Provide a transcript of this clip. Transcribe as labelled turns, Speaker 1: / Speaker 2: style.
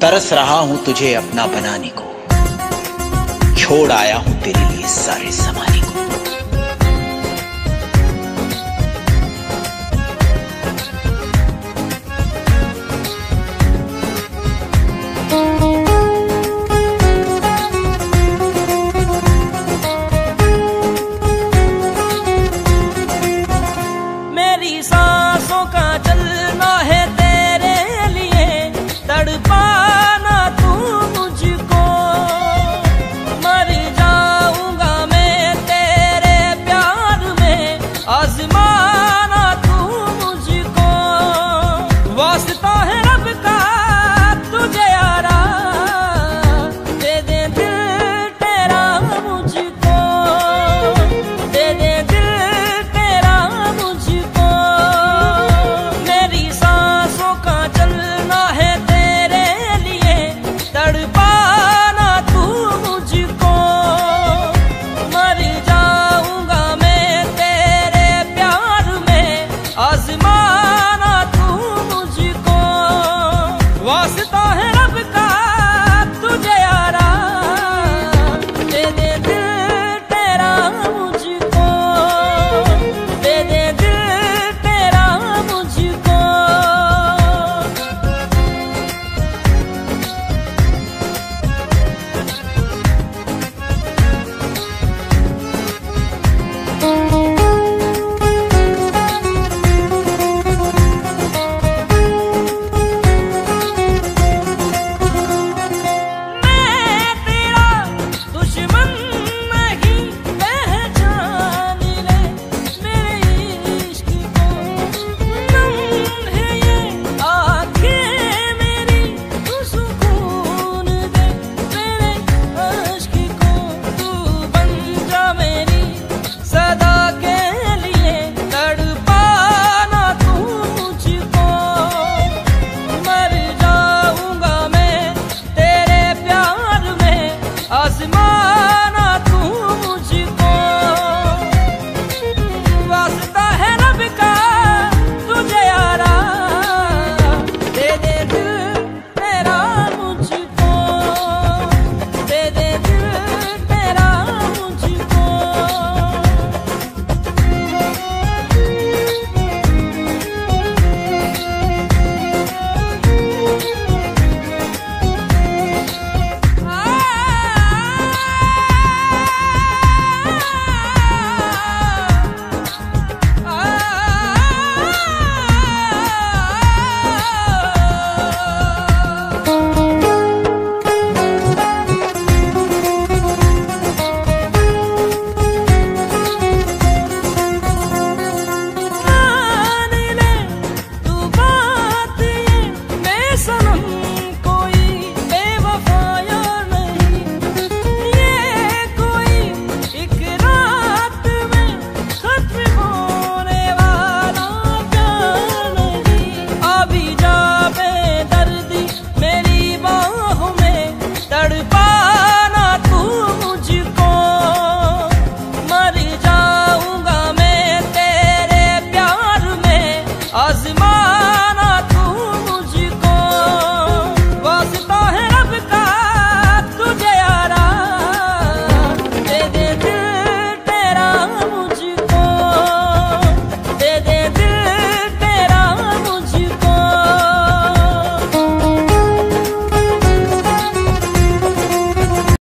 Speaker 1: तरस रहा हूँ तुझे अपना बनाने को। छोड़ आया हूँ तेरे लिए सारे जमाने को रास्ता है